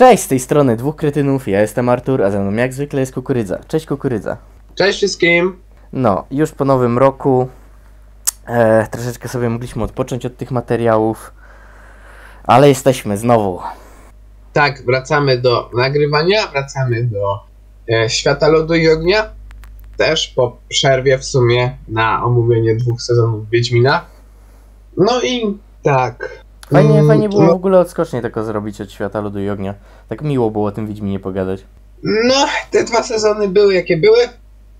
Cześć, z tej strony dwóch kretynów, ja jestem Artur, a ze mną jak zwykle jest Kukurydza. Cześć Kukurydza. Cześć wszystkim! No, już po nowym roku e, troszeczkę sobie mogliśmy odpocząć od tych materiałów, ale jesteśmy znowu. Tak, wracamy do nagrywania, wracamy do e, Świata Lodu i Ognia. Też po przerwie w sumie na omówienie dwóch sezonów Wiedźmina. No i tak. Fajnie, Mm, fajnie było w No, ogóle odskocznie tylko zrobić od Świata Lodu i Ognia. Tak miło było o tym Wiedźminie pogadać. no, te dwa sezony były jakie były,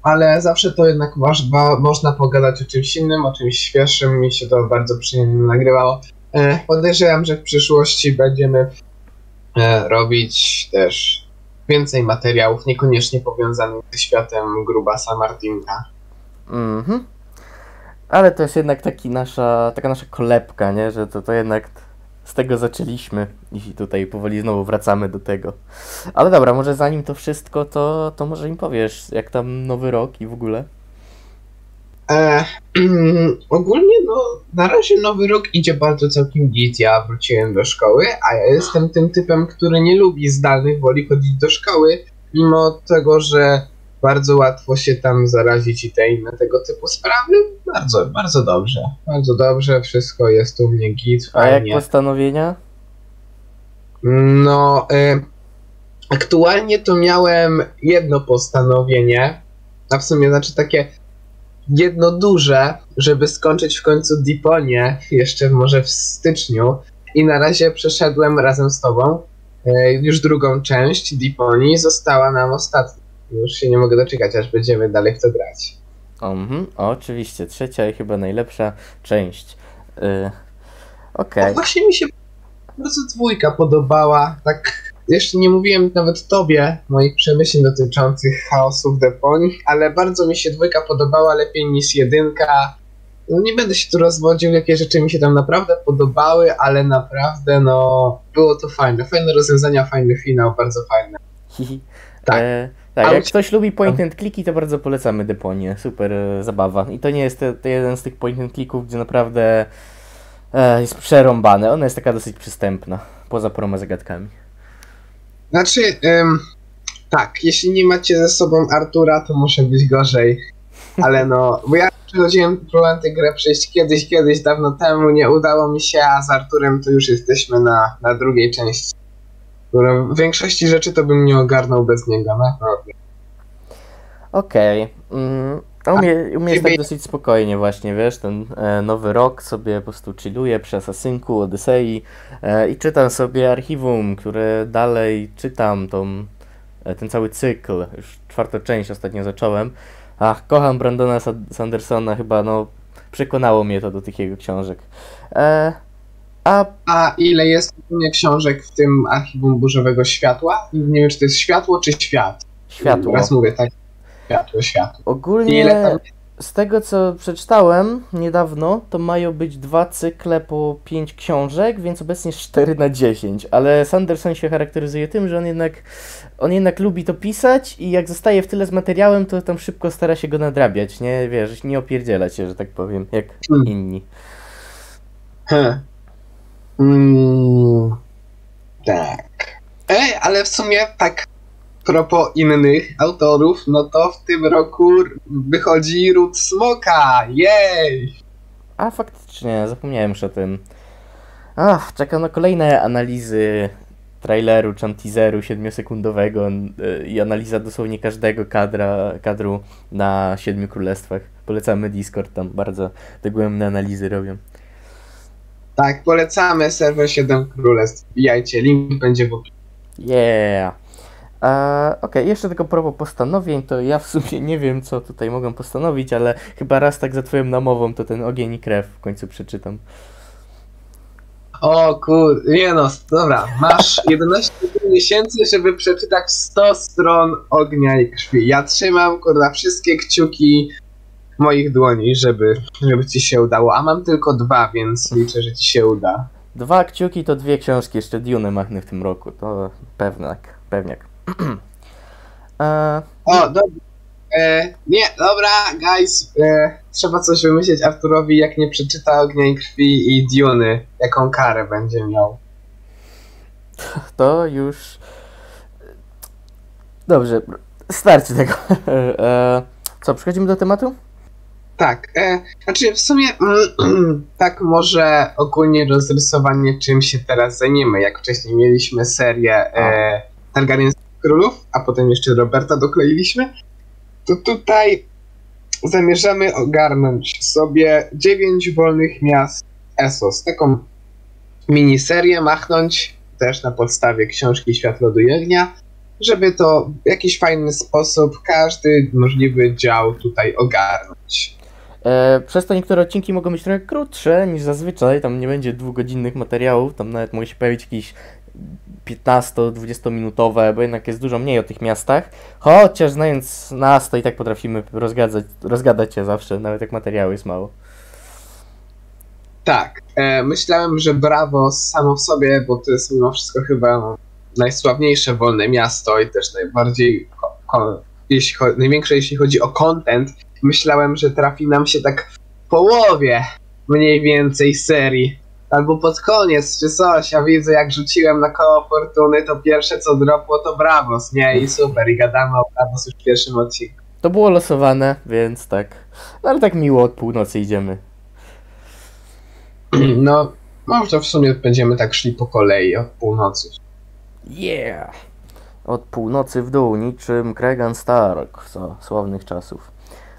ale zawsze to jednak masz, można pogadać o czymś innym, o czymś świeższym. Mi się to bardzo przyjemnie nagrywało. E, podejrzewam, że w przyszłości będziemy e, robić też więcej materiałów, niekoniecznie powiązanych ze światem Grubasa Martinka. Mhm. Ale to jest jednak taki nasza, taka nasza kolebka, nie? Że to, to jednak z tego zaczęliśmy i tutaj powoli znowu wracamy do tego. Ale dobra, może zanim to wszystko, to, to może im powiesz, jak tam nowy rok i w ogóle. E, ogólnie no, na razie nowy rok idzie bardzo całkiem git. Ja wróciłem do szkoły, a ja jestem tym typem, który nie lubi zdalnych, woli chodzić do szkoły, mimo tego, że bardzo łatwo się tam zarazić i te inne tego typu sprawy. Bardzo, bardzo dobrze. Bardzo dobrze, wszystko jest u mnie git, A jak fajnie. postanowienia? No, y, aktualnie to miałem jedno postanowienie, a w sumie znaczy takie jedno duże, żeby skończyć w końcu Diponię, jeszcze może w styczniu. I na razie przeszedłem razem z tobą y, już drugą część Diponii, została nam ostatnia. Już się nie mogę doczekać, aż będziemy dalej w to grać. Mhm, oczywiście, trzecia i chyba najlepsza część. Y, Okej. O, właśnie mi się bardzo dwójka podobała. Tak, jeszcze nie mówiłem nawet tobie moich przemyśleń dotyczących chaosu w Deponii, ale bardzo mi się dwójka podobała lepiej niż jedynka. No, nie będę się tu rozwodził, jakie rzeczy mi się tam naprawdę podobały, ale naprawdę, no, było to fajne. Fajne rozwiązania, fajny finał, bardzo fajne. Tak. E, tak, jak ktoś lubi point and clicki, to bardzo polecamy Deponię. Super e, zabawa. I to nie jest te, te jeden z tych point and clicków, gdzie naprawdę e, jest przerąbane. Ona jest taka dosyć przystępna, poza paroma zagadkami. Znaczy, ym, tak, jeśli nie macie ze sobą Artura, to może być gorzej. Ale no, bo ja przechodziłem, próbowałem tę grę przejść kiedyś, kiedyś, dawno temu, nie udało mi się, a z Arturem to już jesteśmy na, na drugiej części. Którą w większości rzeczy to bym nie ogarnął bez niego, naprawdę. Okej. Mm, a u mnie, u mnie jest tak dosyć spokojnie właśnie, wiesz, ten e, nowy rok sobie po prostu chilluję przy Asasynku, Odysei e, i czytam sobie archiwum, które dalej czytam, tą, e, ten cały cykl, już czwartą część ostatnio zacząłem. Ach, kocham Brandona Sa- Sandersona, chyba no przekonało mnie to do tych jego książek. A A ile jest książek w tym archiwum burzowego światła? Nie wiem, czy to jest światło, czy świat. światło. Raz mówię tak. Światło, światło. Ogólnie z tego co przeczytałem niedawno, to mają być dwa cykle po pięć książek, więc obecnie jest 4 na 10, ale Sanderson się charakteryzuje tym, że on jednak on jednak lubi to pisać i jak zostaje w tyle z materiałem, to tam szybko stara się go nadrabiać, nie? Wiesz, nie opierdziela się, że tak powiem, jak Hmm. inni. Hm. Mm, tak. Ej, ale w sumie tak propos innych autorów, no to w tym roku wychodzi Ród Smoka. Jej! A faktycznie, zapomniałem już o tym. Ach, czekam na kolejne analizy traileru teaseru 7-sekundowego y, i analiza dosłownie każdego kadra, kadru na Siedmiu Królestwach. Polecamy Discord, tam bardzo dogłębne analizy robią. Tak, polecamy serwer 7 Królestw. Wbijajcie, link będzie w opisie. Yeah! Okej, jeszcze tylko propos postanowień, to ja w sumie nie wiem, co tutaj mogę postanowić, ale chyba raz tak za twoją namową, to ten Ogień i Krew w końcu przeczytam. O kur... Nie no, dobra. Masz 11 miesięcy, żeby przeczytać 100 stron ognia i krwi. Ja trzymam, kurwa, wszystkie kciuki moich dłoni, żeby, żeby ci się udało. A mam tylko dwa, więc liczę, że ci się uda. Dwa kciuki to dwie książki, jeszcze Dune machnę w tym roku, to pewniak, pewniak. e, O, dobra. E, nie, dobra, guys. E, trzeba coś wymyślić Arturowi, jak nie przeczyta ognia i krwi i Duny. Jaką karę będzie miał. to już. Dobrze, starczy tego. E, co, przechodzimy do tematu? Tak, e, znaczy w sumie mm, tak może ogólnie rozrysowanie czym się teraz zajmiemy. Jak wcześniej mieliśmy serię e, Królów, a potem jeszcze Roberta dokleiliśmy, to tutaj zamierzamy ogarnąć sobie dziewięć wolnych miast Essos. Taką miniserię machnąć też na podstawie książki Świat Lodu i Ognia, żeby to w jakiś fajny sposób każdy możliwy dział tutaj ogarnąć. E, przez to niektóre odcinki mogą być trochę krótsze niż zazwyczaj, tam nie będzie dwugodzinnych materiałów, tam nawet może się pojawić jakieś 15-20 minutowe, bo jednak jest dużo mniej o tych miastach. Chociaż znając nas, to i tak potrafimy rozgadać, rozgadać się zawsze, nawet jak materiału jest mało. Tak, e, myślałem, że Brawo samo w sobie, bo to jest mimo wszystko chyba najsławniejsze wolne miasto i też najbardziej, jeśli największe jeśli chodzi o content, myślałem, że trafi nam się tak w połowie mniej więcej serii. Albo pod koniec, czy coś. Ja widzę, jak rzuciłem na koło fortuny, to pierwsze co dropło to Bravos, nie? I super, i gadamy o Bravos już w pierwszym odcinku. To było losowane, więc tak. No ale tak miło od północy idziemy. No, może w sumie będziemy tak szli po kolei od północy. Yeah! Od północy w dół, niczym Kregan Stark, co sławnych czasów.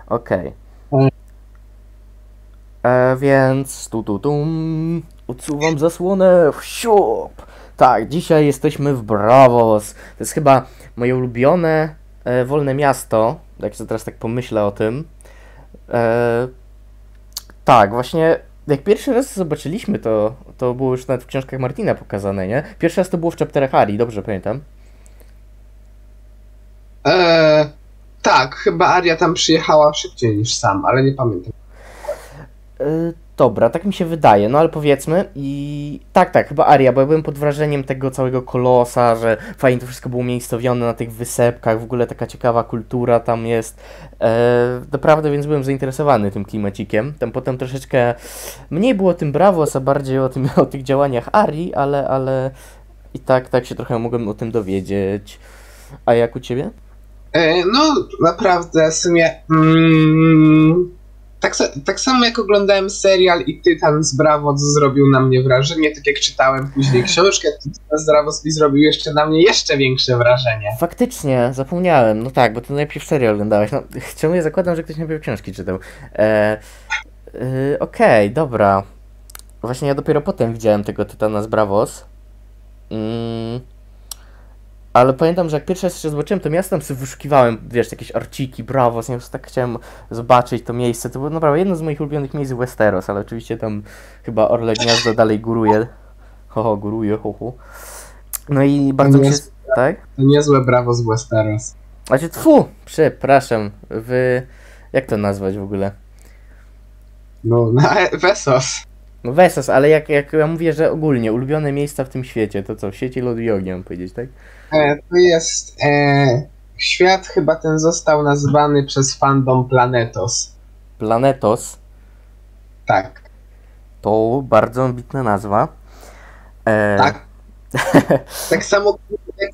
Okej. Mm. E, więc tu tu tum, odsuwam zasłonę, siup. Tak, dzisiaj jesteśmy w Bravos. To jest chyba moje ulubione e, wolne miasto, jak sobie teraz tak pomyślę o tym. E, tak, właśnie jak pierwszy raz zobaczyliśmy to, to było już nawet w książkach Martina pokazane, nie? Pierwszy raz to było w chapterach Ari, dobrze pamiętam. Eee, tak, chyba Aria tam przyjechała szybciej niż sam, ale nie pamiętam. Yy, dobra, tak mi się wydaje, no ale powiedzmy i tak, tak, chyba Aria, bo ja byłem pod wrażeniem tego całego kolosa, że fajnie to wszystko było umiejscowione na tych wysepkach, w ogóle taka ciekawa kultura tam jest. E, naprawdę, więc byłem zainteresowany tym klimacikiem. Tam potem troszeczkę mniej było o tym Bravos, a bardziej o, tym, o tych działaniach Arii, ale, ale i tak, tak się trochę mogłem o tym dowiedzieć. A jak u ciebie? E, no, naprawdę, w sumie. Mm, tak, tak samo jak oglądałem serial i Tytan z Bravos zrobił na mnie wrażenie, tak jak czytałem później książkę, Tytan z Bravos mi zrobił jeszcze na mnie jeszcze większe wrażenie. Faktycznie, zapomniałem. No tak, bo ty najpierw serial oglądałeś. No, ciągle zakładam, że ktoś najpierw książki czytał. E, y, Okej, dobra. Właśnie ja dopiero potem widziałem tego Tytana z Bravos. Mm, ale pamiętam, że jak pierwszy raz jeszcze zobaczyłem to miasto, tam sobie wyszukiwałem, wiesz, jakieś arciki, Bravos, nie tak chciałem zobaczyć to miejsce. To było naprawdę jedno z moich ulubionych miejsc w Westeros, ale oczywiście tam chyba Orle Gniazdo dalej góruje. Ho, ho, góruje, ho, ho. No i bardzo mi się... jest- Tak? To niezłe Bravos Westeros. Znaczy, tfu, przepraszam, wy... Jak to nazwać w ogóle? No, na Wesos. No Wesos, ale jak, jak ja mówię, że ogólnie ulubione miejsca w tym świecie, to co? W świecie lodu i ognia, mam powiedzieć, tak? E, to jest. E, świat chyba ten został nazwany przez fandom Planetos. Planetos Tak. to bardzo ambitna nazwa. E, Tak. Tak samo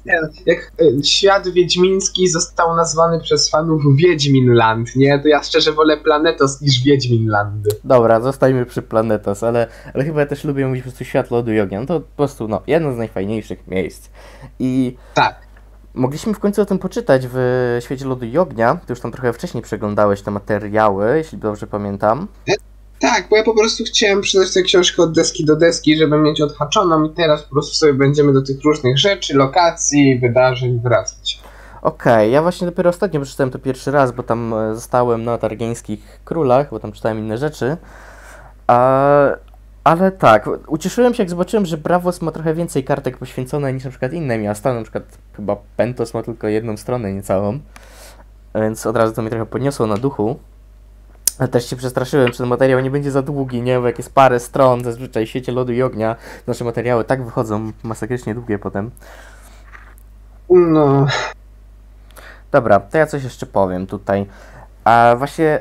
jak, jak e, świat wiedźmiński został nazwany przez fanów Wiedźminland, nie? To ja szczerze wolę Planetos niż Wiedźminlandy. Dobra, zostajmy przy Planetos, ale, ale chyba ja też lubię mówić po prostu świat lodu i ognia. No to po prostu, no, jedno z najfajniejszych miejsc. I Tak. Mogliśmy w końcu o tym poczytać w Świecie Lodu i Ognia. Ty już tam trochę wcześniej przeglądałeś te materiały, jeśli dobrze pamiętam. Tak, bo ja po prostu chciałem przydać tę książkę od deski do deski, żeby mieć odhaczoną i teraz po prostu sobie będziemy do tych różnych rzeczy, lokacji, wydarzeń wracać. Okej, ja właśnie dopiero ostatnio przeczytałem to pierwszy raz, bo tam e, zostałem na Targieńskich Królach, bo tam czytałem inne rzeczy. A, ale tak, ucieszyłem się jak zobaczyłem, że Bravos ma trochę więcej kartek poświęcone niż na przykład inne miasta. Na przykład chyba Pentos ma tylko jedną stronę niecałą. Więc od razu to mnie trochę podniosło na duchu. Ale też się przestraszyłem, czy ten materiał nie będzie za długi, nie? Bo jak jest parę stron, zazwyczaj w świecie lodu i ognia, nasze materiały tak wychodzą masakrycznie długie potem. No, Dobra, to ja coś jeszcze powiem tutaj. A właśnie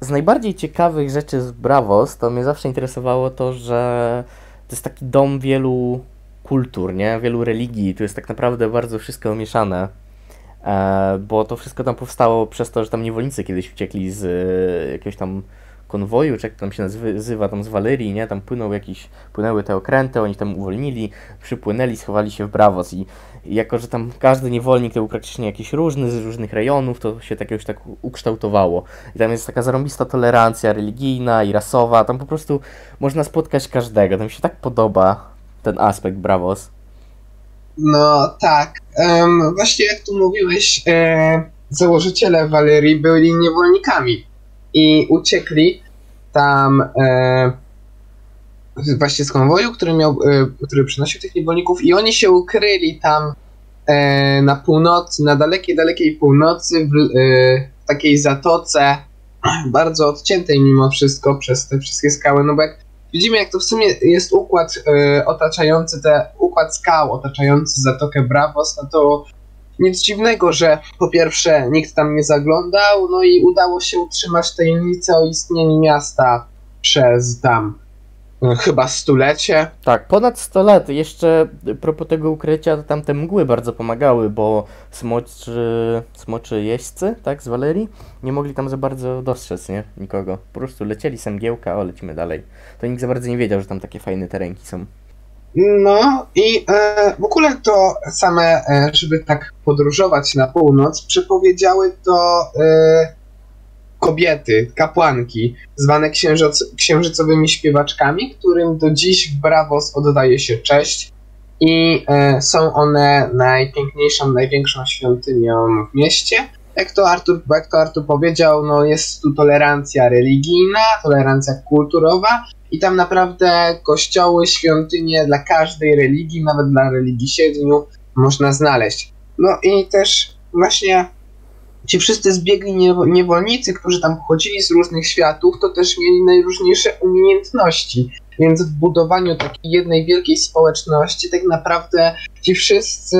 z najbardziej ciekawych rzeczy z Bravos, to mnie zawsze interesowało to, że to jest taki dom wielu kultur, nie? Wielu religii. Tu jest tak naprawdę bardzo wszystko mieszane. E, bo to wszystko tam powstało przez to, że tam niewolnicy kiedyś uciekli z e, jakiegoś tam konwoju, czy jak tam się nazywa, tam z Walerii, nie? Tam płynął jakiś, płynęły te okręty, oni tam uwolnili, przypłynęli, schowali się w Bravos i, i jako, że tam każdy niewolnik to był praktycznie jakiś różny, z różnych rejonów, to się tak już tak ukształtowało. I tam jest taka zarąbista tolerancja religijna i rasowa, tam po prostu można spotkać każdego, tam się tak podoba ten aspekt Bravos. No tak. Um, właśnie jak tu mówiłeś, e, założyciele Walerii byli niewolnikami i uciekli tam e, właśnie z konwoju, który miał, e, który przynosił tych niewolników i oni się ukryli tam e, na północy, na dalekiej, dalekiej północy w, e, w takiej zatoce bardzo odciętej mimo wszystko przez te wszystkie skały, no bo jak widzimy jak to w sumie jest układ e, otaczający te, układ skał otaczający Zatokę Bravos, no to nic dziwnego, że po pierwsze nikt tam nie zaglądał, no i udało się utrzymać tajemnicę o istnieniu miasta przez tam chyba stulecie. Tak, ponad 100 lat. Jeszcze propos tego ukrycia, to tam te mgły bardzo pomagały, bo smoczy, smoczy jeźdźcy, tak, z Walerii, nie mogli tam za bardzo dostrzec, nie? Nikogo. Po prostu lecieli giełka, o, lecimy dalej. To nikt za bardzo nie wiedział, że tam takie fajne terenki są. No i e, w ogóle to same, e, żeby tak podróżować na północ, przepowiedziały to e, kobiety, kapłanki, zwane księżyc, księżycowymi śpiewaczkami, którym do dziś w Bravos oddaje się cześć i e, są one najpiękniejszą, największą świątynią w mieście. Jak to, Artur, jak to Artur powiedział, no jest tu tolerancja religijna, tolerancja kulturowa i tam naprawdę kościoły, świątynie dla każdej religii, nawet dla religii siedmiu, można znaleźć. No i też właśnie ci wszyscy zbiegli niewolnicy, którzy tam pochodzili z różnych światów, to też mieli najróżniejsze umiejętności. Więc w budowaniu takiej jednej wielkiej społeczności tak naprawdę ci wszyscy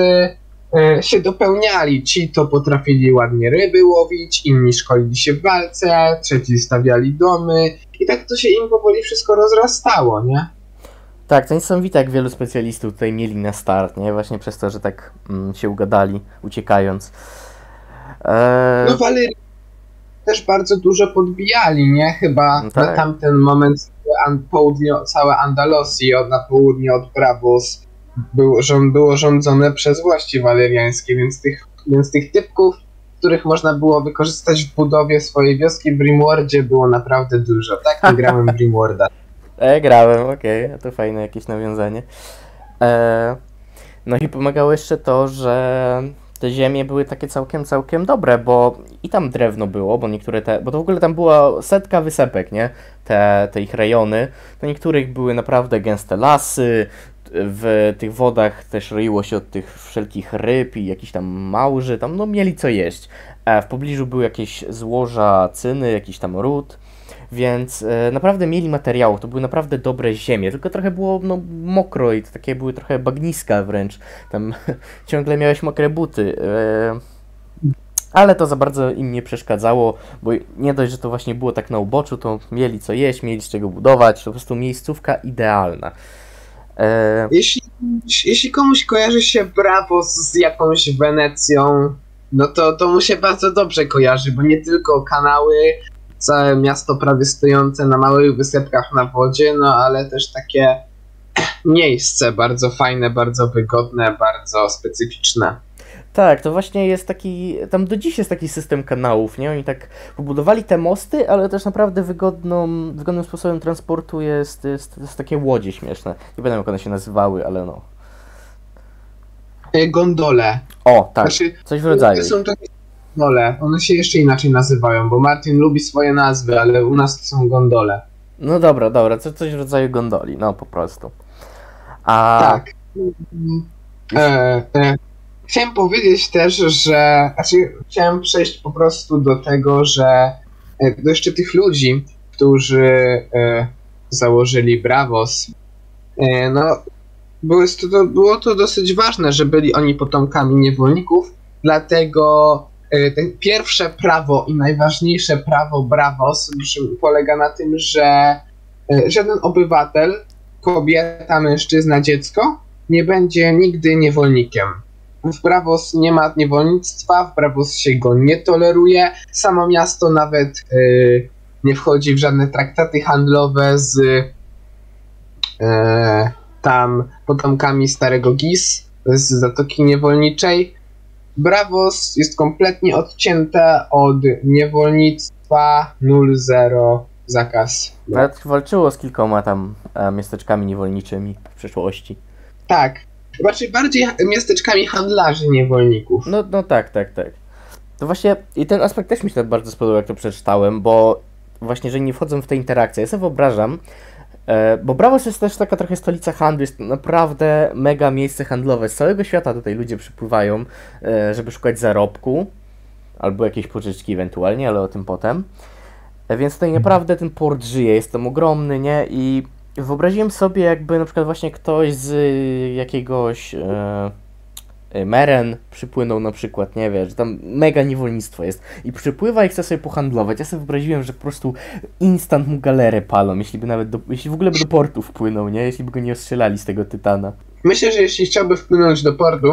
e, się dopełniali. Ci to potrafili ładnie ryby łowić, inni szkolili się w walce, trzeci stawiali domy i tak to się im powoli wszystko rozrastało, nie? Tak, to niesamowite, jak wielu specjalistów tutaj mieli na start, nie? Właśnie przez to, że tak mm, się ugadali, uciekając. Eee... No Walerii też bardzo dużo podbijali, nie? Chyba no tak. na tamten moment południe, całe Andalosji na południe od Bravos było, było rządzone przez włości waleriańskie, więc tych, więc tych typków, których można było wykorzystać w budowie swojej wioski w Brimwardzie było naprawdę dużo. Tak, grałem w Brimwarda. E, grałem, okej, okay. to fajne jakieś nawiązanie. E, no i pomagało jeszcze to, że te ziemie były takie całkiem, całkiem dobre, bo i tam drewno było, bo niektóre te, bo to w ogóle tam była setka wysepek, nie? Te, te ich rejony. To niektórych były naprawdę gęste lasy, w tych wodach też roiło się od tych wszelkich ryb i jakichś tam małży, tam no mieli co jeść. E, w pobliżu były jakieś złoża cyny, jakiś tam ród. Więc e, naprawdę mieli materiałów, to były naprawdę dobre ziemie, tylko trochę było no, mokro i to takie były trochę bagniska wręcz. Tam ciągle miałeś mokre buty. E, ale to za bardzo im nie przeszkadzało, bo nie dość, że to właśnie było tak na uboczu, to mieli co jeść, mieli z czego budować, to po prostu miejscówka idealna. E... Jeśli, jeśli komuś kojarzy się Brawo z jakąś Wenecją, no to, to mu się bardzo dobrze kojarzy, bo nie tylko kanały, całe miasto prawie stojące na małych wysepkach na wodzie, no ale też takie miejsce bardzo fajne, bardzo wygodne, bardzo specyficzne. Tak, to właśnie jest taki, tam do dziś jest taki system kanałów, nie? Oni tak pobudowali te mosty, ale też naprawdę wygodną, wygodnym sposobem transportu jest, jest, jest takie łodzie śmieszne. Nie pamiętam jak one się nazywały, ale no. E, gondole. O, tak, znaczy, coś w rodzaju. Są takie gondole. One się jeszcze inaczej nazywają, bo Martin lubi swoje nazwy, ale u nas to są gondole. No dobra, dobra, co, coś w rodzaju gondoli, no po prostu. A... Tak. E, e, chciałem powiedzieć też, że. Znaczy, chciałem przejść po prostu do tego, że e, do jeszcze tych ludzi, którzy e, założyli Bravos. E, no, było to, było to dosyć ważne, że byli oni potomkami niewolników, dlatego pierwsze prawo i najważniejsze prawo Bravos polega na tym, że e, żaden obywatel, kobieta, mężczyzna, dziecko nie będzie nigdy niewolnikiem. W Bravos nie ma niewolnictwa, w Bravos się go nie toleruje. Samo miasto nawet y, nie wchodzi w żadne traktaty handlowe z e, tam potomkami starego Gis z Zatoki Niewolniczej. Bravos jest kompletnie odcięte od niewolnictwa 0 zakaz. Nawet walczyło z kilkoma tam e, miasteczkami niewolniczymi w przeszłości. Tak. Znaczy bardziej miasteczkami handlarzy niewolników. No, no tak, tak, tak. To właśnie i ten aspekt też mi się bardzo spodobał, jak to przeczytałem, bo właśnie, że nie wchodzą w te interakcje. Ja sobie wyobrażam, bo Bravos jest też taka trochę stolica handlu, jest naprawdę mega miejsce handlowe. Z całego świata tutaj ludzie przypływają, e, żeby szukać zarobku, albo jakieś pożyczki ewentualnie, ale o tym potem. E, Więc tutaj naprawdę ten port żyje, jest tam ogromny, nie? I wyobraziłem sobie, jakby na przykład właśnie ktoś z jakiegoś e, e, Meren przypłynął na przykład, nie wiesz, że tam mega niewolnictwo jest i przypływa i chce sobie pohandlować. Ja sobie wyobraziłem, że po prostu instant mu galerę palą, jeśli by nawet, do, jeśli w ogóle by do portu wpłynął, nie? Jeśli by go nie ostrzelali z tego tytana. Myślę, że jeśli chciałby wpłynąć do portu,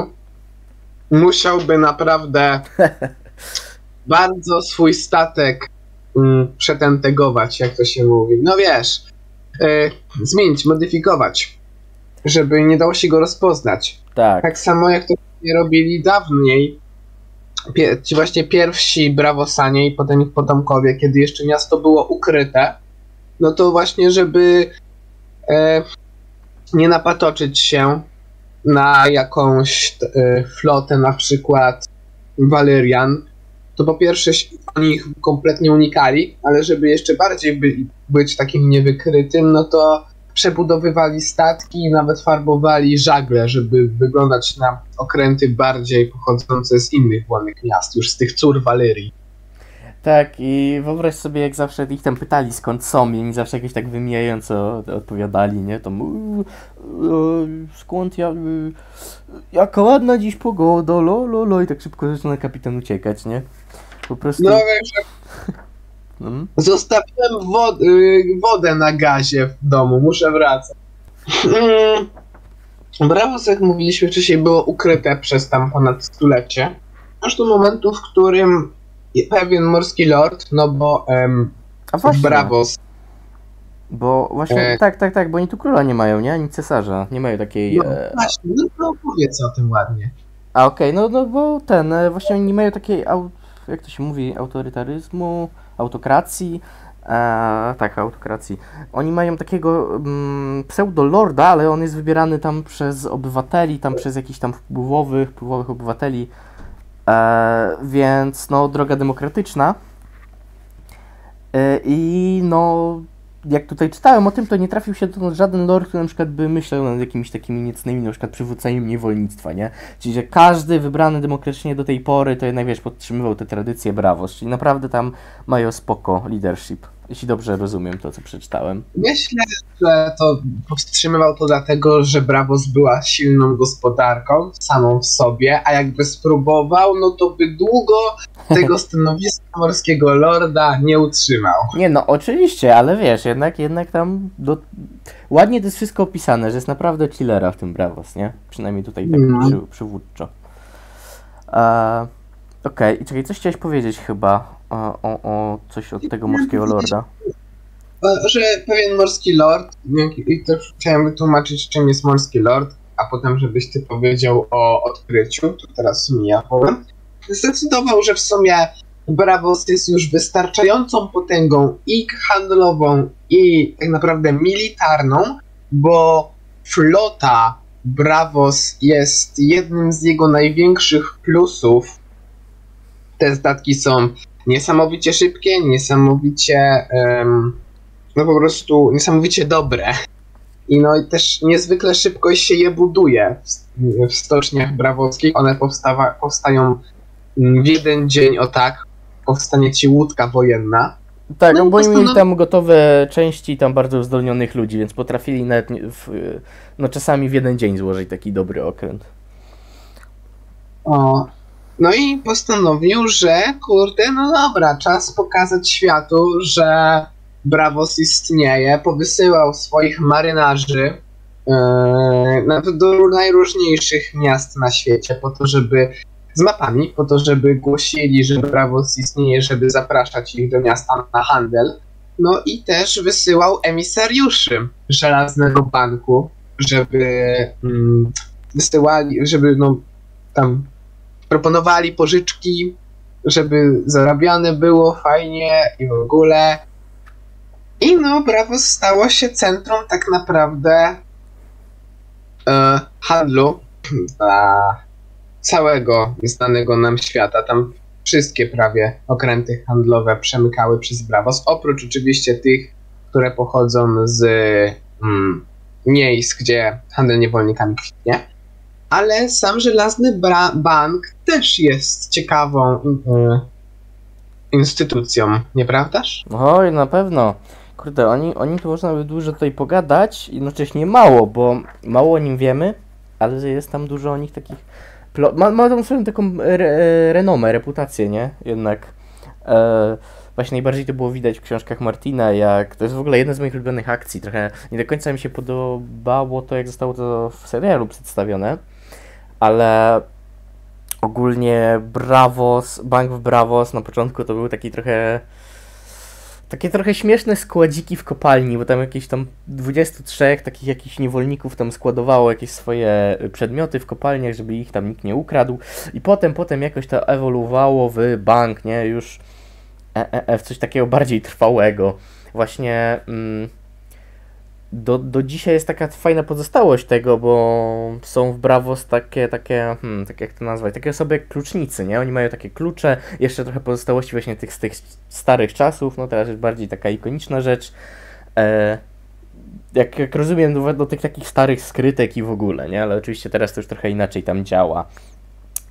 musiałby naprawdę bardzo swój statek mm, przetentegować, jak to się mówi. No wiesz, y, zmienić, modyfikować, żeby nie dało się go rozpoznać. Tak, Tak samo jak to robili dawniej. Ci właśnie pierwsi brawosanie i potem ich potomkowie, kiedy jeszcze miasto było ukryte, no to właśnie, żeby e, nie napatoczyć się na jakąś e, flotę, na przykład Valerian, to po pierwsze oni ich kompletnie unikali, ale żeby jeszcze bardziej by, być takim niewykrytym, no to przebudowywali statki i nawet farbowali żagle, żeby wyglądać na okręty bardziej pochodzące z innych wolnych miast, już z tych cór Walerii. tak i wyobraź sobie, jak zawsze ich tam pytali skąd są i oni zawsze jakieś tak wymijająco odpowiadali, nie? Tam, "Uuu, e, skąd ja, y, jaka ładna dziś pogoda, lo, lo, lo i tak szybko zaczyna kapitan uciekać, nie? Po prostu... No wiesz, Mm. zostawiłem wod- y, wodę na gazie w domu, muszę wracać. Mm. Bravos, jak mówiliśmy wcześniej, było ukryte przez tam ponad stulecie. Aż do momentu, w którym pewien morski lord, no bo em, A właśnie, Bravos bo właśnie, E. tak, tak, tak, bo oni tu króla nie mają, nie? Ani cesarza, nie mają takiej... No E, właśnie, no to powiedz o tym ładnie. a okej, no, no bo ten, e, właśnie oni nie mają takiej, jak to się mówi, autorytaryzmu, autokracji, e, tak, autokracji. Oni mają takiego mm, pseudolorda, ale on jest wybierany tam przez obywateli, tam przez jakichś tam wpływowych, wpływowych obywateli, e, więc no droga demokratyczna. E, I no, jak tutaj czytałem o tym, to nie trafił się do żaden lord, który na przykład by myślał nad jakimiś takimi niecnymi, na przykład przywróceniem niewolnictwa, nie? Czyli, że każdy wybrany demokratycznie do tej pory, to jednak, wiesz, podtrzymywał te tradycje brawos, czyli naprawdę tam mają spoko leadership, jeśli dobrze rozumiem to, co przeczytałem. Myślę, że to powstrzymywał to dlatego, że Bravos była silną gospodarką samą w sobie, a jakby spróbował, no to by długo tego stanowiska morskiego lorda nie utrzymał. Nie no, oczywiście, ale wiesz, jednak, jednak tam do... ładnie to jest wszystko opisane, że jest naprawdę chillera w tym Bravos, nie? Przynajmniej tutaj tak No. przy, przywódczo. E, Okej, i czekaj, coś chciałeś powiedzieć chyba o, o coś od tego morskiego lorda. Że pewien morski lord, i też chciałem wytłumaczyć, czym jest morski lord, a potem, żebyś ty powiedział o odkryciu, to teraz sumie ja powiem. Zdecydował, że w sumie Bravos jest już wystarczającą potęgą i handlową, i tak naprawdę militarną, bo flota Bravos jest jednym z jego największych plusów. Te statki są niesamowicie szybkie, niesamowicie em, no po prostu niesamowicie dobre. I no i też niezwykle szybko się je buduje w, w stoczniach brawowskich. One powstawa, powstają mm, w jeden dzień, o tak, powstanie ci łódka wojenna. Tak, No no, bo oni mieli postanow- tam gotowe części tam bardzo uzdolnionych ludzi, więc potrafili nawet w, no czasami w jeden dzień złożyć taki dobry okręt. O. No i postanowił, że kurde, no dobra, czas pokazać światu, że Bravos istnieje. Powysyłał swoich marynarzy nawet do najróżniejszych miast na świecie, po to, żeby z mapami, po to, żeby głosili, że Bravos istnieje, żeby zapraszać ich do miasta na handel. No i też wysyłał emisariuszy Żelaznego Banku, żeby mm, wysyłali, żeby no tam proponowali pożyczki, żeby zarabiane było fajnie i w ogóle. I no, Bravos stało się centrum tak naprawdę e, handlu dla całego znanego nam świata. Tam wszystkie prawie okręty handlowe przemykały przez Bravos, oprócz oczywiście tych, które pochodzą z mm, miejsc, gdzie handel niewolnikami kwitnie. Ale sam Żelazny Bra- Bank też jest ciekawą y, instytucją, nieprawdaż? Oj, na pewno. Kurde, oni, oni tu można by dużo tutaj pogadać, jednocześnie mało, bo mało o nim wiemy, ale jest tam dużo o nich takich. Plo- ma, ma tam swoją taką re, renomę, reputację, nie? Jednak. E, właśnie najbardziej to było widać w książkach Martina, jak to jest w ogóle jedna z moich ulubionych akcji. Trochę nie do końca mi się podobało to, jak zostało to w serialu przedstawione, ale ogólnie Bravos, Bank w Bravos na początku to był taki trochę takie trochę śmieszne składziki w kopalni, bo tam jakieś tam 23 takich jakichś niewolników tam składowało jakieś swoje przedmioty w kopalniach, żeby ich tam nikt nie ukradł i potem, potem jakoś to ewoluowało w bank, nie, już e, e, e, w coś takiego bardziej trwałego. Właśnie mm, do, do dzisiaj jest taka fajna pozostałość tego, bo są w Bravos takie, takie, hmm, tak jak to nazwać, takie osoby jak klucznicy, nie? Oni mają takie klucze, jeszcze trochę pozostałości właśnie tych, z tych starych czasów, no teraz jest bardziej taka ikoniczna rzecz. E, jak, jak rozumiem, do, do tych takich starych skrytek i w ogóle, nie? Ale oczywiście teraz to już trochę inaczej tam działa.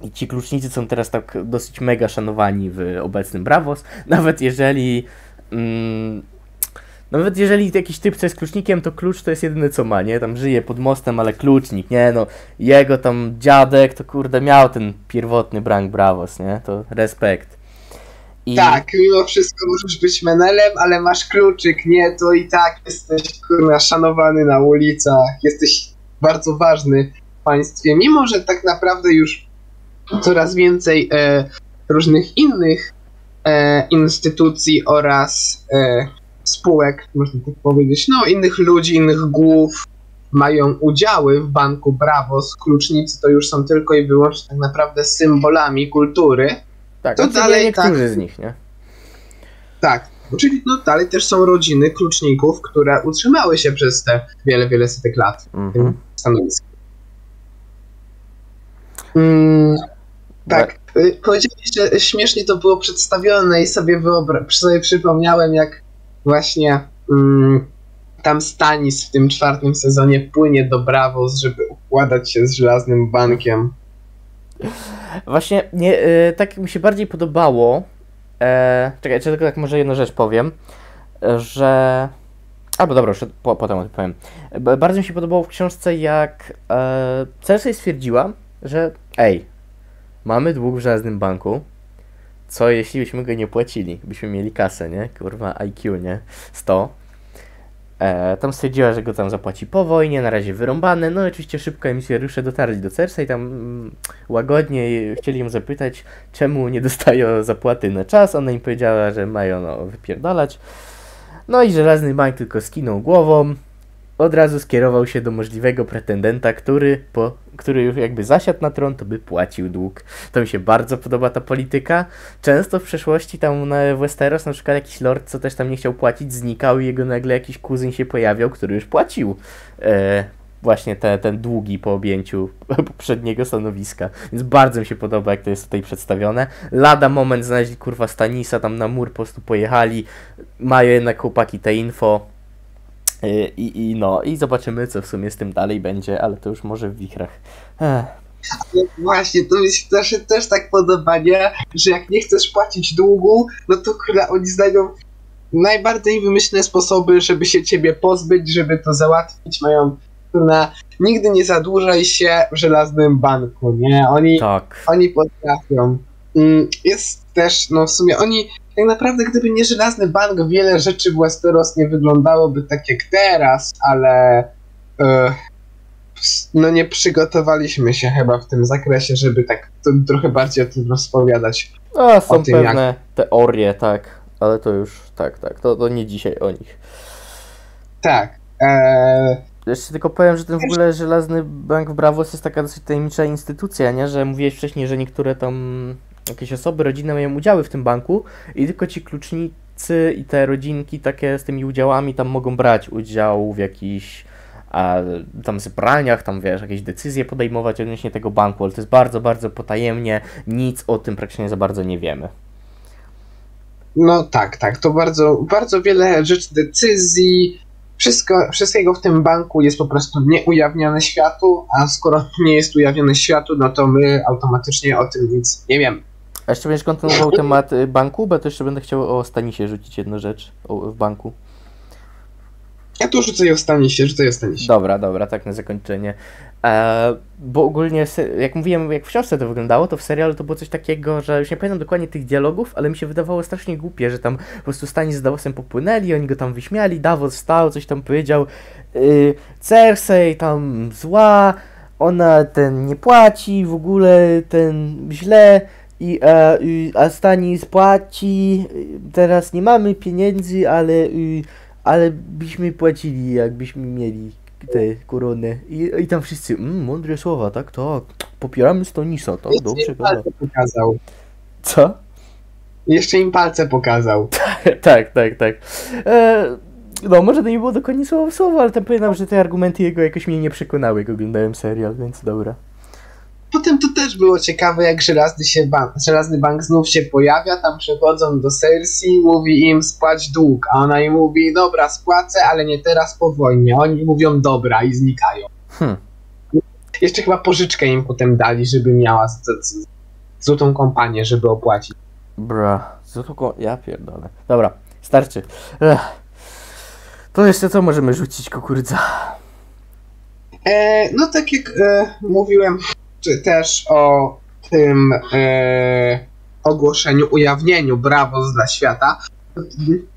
I ci klucznicy są teraz tak dosyć mega szanowani w obecnym Bravos, nawet jeżeli... Mm, nawet jeżeli jakiś typ co jest klucznikiem, to klucz to jest jedyne co ma, nie? Tam żyje pod mostem, ale klucznik, nie? No, jego tam dziadek to kurde miał ten pierwotny Brank Bravos, nie? To respekt. I... Tak, mimo wszystko możesz być menelem, ale masz kluczyk, nie? To i tak jesteś kurna szanowany na ulicach, jesteś bardzo ważny w państwie, mimo że tak naprawdę już coraz więcej e, różnych innych e, instytucji oraz e, spółek, można tak powiedzieć, no innych ludzi, innych głów mają udziały w banku Bravos. Klucznicy to już są tylko i wyłącznie tak naprawdę symbolami kultury. Tak, to dalej niektórzy tak, z nich, nie? Tak, czyli no dalej też są rodziny kluczników, które utrzymały się przez te wiele, wiele setek lat w tym mhm. stanowisku. Mm, tak, y, powiedziałeś, że śmiesznie to było przedstawione i sobie, sobie przypomniałem, jak właśnie mm, tam Stanis w tym czwartym sezonie płynie do Bravos, żeby układać się z Żelaznym Bankiem. Właśnie, nie, y, tak mi się bardziej podobało. E, czekaj, tylko tak może jedną rzecz powiem, że. Albo dobra, już po, potem o tym powiem. Bardzo mi się podobało w książce, jak e, Cersei stwierdziła, że ej, mamy dług w Żelaznym Banku, co jeśli byśmy go nie płacili? Byśmy mieli kasę, nie? Kurwa, IQ, nie? 100. E, tam stwierdziła, że go tam zapłaci po wojnie, na razie wyrąbane. No oczywiście szybko emisjariusze dotarli do Cersei, tam mm, łagodnie chcieli ją zapytać, czemu nie dostają zapłaty na czas. Ona im powiedziała, że mają no, wypierdalać. No i żelazny bank tylko skinął głową od razu skierował się do możliwego pretendenta, który, po, który już jakby zasiadł na tron, to by płacił dług. To mi się bardzo podoba ta polityka. Często w przeszłości tam na Westeros na przykład jakiś lord, co też tam nie chciał płacić, znikał i jego nagle jakiś kuzyn się pojawiał, który już płacił e, właśnie te, ten długi po objęciu poprzedniego stanowiska. Więc bardzo mi się podoba, jak to jest tutaj przedstawione. Lada moment znaleźli kurwa Stanisa, tam na mur po prostu pojechali, mają jednak chłopaki te info, I, I no, i zobaczymy, co w sumie z tym dalej będzie, ale to już może w wichrach. Ech. Właśnie, to mi się też, też tak podoba, nie? Że jak nie chcesz płacić długu, no to kurwa, oni znajdą najbardziej wymyślne sposoby, żeby się ciebie pozbyć, żeby to załatwić. Mają kurwa, nigdy nie zadłużaj się w żelaznym banku, nie? Oni, tak. oni potrafią. Mm, jest też, no w sumie oni tak naprawdę gdyby nie żelazny bank, wiele rzeczy w Westeros nie wyglądałoby tak jak teraz, ale e, no nie przygotowaliśmy się chyba w tym zakresie, żeby tak to, trochę bardziej o tym rozpowiadać. A, są tym, pewne teorie, tak, ale to już, tak, tak, to, to nie dzisiaj o nich. Tak. Eee, Jeszcze tylko powiem, że ten w ogóle Żelazny Bank w Bravos jest taka dosyć tajemnicza instytucja, nie? Że mówiłeś wcześniej, że niektóre tam jakieś osoby, rodziny mają udziały w tym banku i tylko ci klucznicy i te rodzinki takie z tymi udziałami tam mogą brać udział w jakichś a, tam zebraniach, tam wiesz, jakieś decyzje podejmować odnośnie tego banku, ale to jest bardzo, bardzo potajemnie, nic o tym praktycznie za bardzo nie wiemy. no tak, tak. To bardzo, bardzo wiele rzeczy, decyzji, wszystko, wszystkiego w tym banku jest po prostu nieujawnione światu, a skoro nie jest ujawnione światu, no to my automatycznie o tym nic nie wiemy. A jeszcze będziesz kontynuował temat y, banku, bo to jeszcze będę chciał o Stanisie rzucić jedną rzecz o, w banku. Ja tu rzucę ostanie się, rzucę ostanie się. Dobra, dobra, tak na zakończenie. E, bo ogólnie, jak mówiłem, jak w książce to wyglądało, to w serialu to było coś takiego, że już nie pamiętam dokładnie tych dialogów, ale mi się wydawało strasznie głupie, że tam po prostu Stanis z Davosem popłynęli, oni go tam wyśmiali, Davos wstał, coś tam powiedział, yy, Cersei tam zła, ona ten nie płaci, w ogóle ten źle, i, a, y, a Stanis płaci, teraz nie mamy pieniędzy, ale, y, ale byśmy płacili, jakbyśmy mieli te korony. I, i tam wszyscy, mm, mądre słowa, tak, tak, popieramy Stanisa, tak, Jeszcze dobrze im palce pokazał. Co? Jeszcze im palce pokazał. tak, tak, tak. E, no, może to nie było dokładnie słowo w słowo, ale tam pamiętam, że te argumenty jego jakoś mnie nie przekonały, jak oglądałem serial, więc dobra. Potem to też było ciekawe, jak żelazny, się bank, żelazny bank znów się pojawia, tam przychodzą do Cersei, mówi im spłać dług, a ona im mówi, dobra, spłacę, ale nie teraz po wojnie. Oni mówią, dobra i znikają. Hm. Jeszcze chyba pożyczkę im potem dali, żeby miała z, z, z, złotą kompanię, żeby opłacić. Bra, co to ko... Ja pierdolę. Dobra, starczy. Ech. To jeszcze co możemy rzucić, kukurydza? E, no tak jak e, mówiłem czy też o tym e, ogłoszeniu, ujawnieniu Bravos dla świata,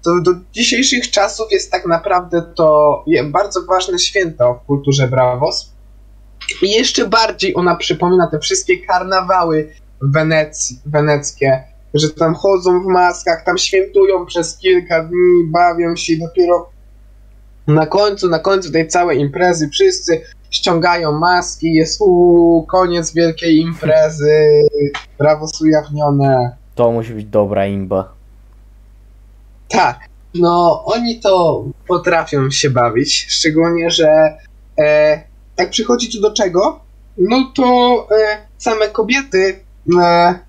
to do dzisiejszych czasów jest tak naprawdę to bardzo ważne święto w kulturze Bravos. I jeszcze bardziej ona przypomina te wszystkie karnawały weneckie, że tam chodzą w maskach, tam świętują przez kilka dni, bawią się dopiero na końcu, na końcu tej całej imprezy wszyscy ściągają maski, jest uuu, koniec wielkiej imprezy, brawo ujawnione. To musi być dobra imba. Tak, no oni to potrafią się bawić, szczególnie, że e, jak przychodzi tu do czego, no to e, same kobiety, e,